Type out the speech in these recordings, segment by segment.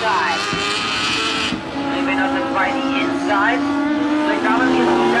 side. Leave it on the inside. The dollar is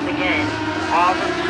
once again, the.